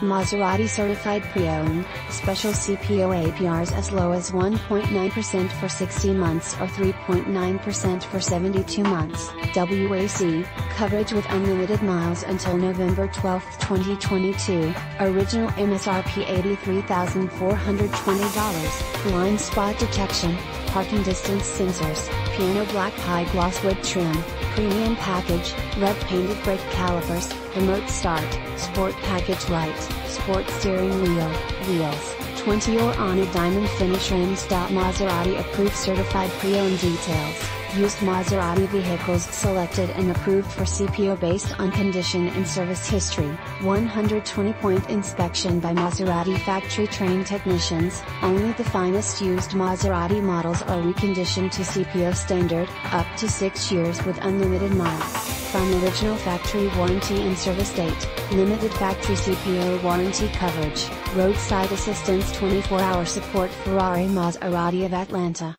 Maserati certified pre-owned, special CPO APRs as low as 1.9% for 60 months or 3.9% for 72 months. WAC, coverage with unlimited miles until November 12, 2022. Original MSRP $83,420. Blind spot detection, parking distance sensors, piano black high gloss wood trim, premium package, red painted brake calipers, remote start, sport package light, sport steering wheel, wheels, 20 Urano diamond finish rims. Maserati approved certified pre-owned details. Used Maserati vehicles selected and approved for CPO based on condition and service history. 120 point inspection by Maserati factory trained technicians. Only the finest used Maserati models are reconditioned to CPO standard, up to 6 years with unlimited miles. From original factory warranty and service date, limited factory CPO warranty coverage, roadside assistance 24 hour support Ferrari Maserati of Atlanta.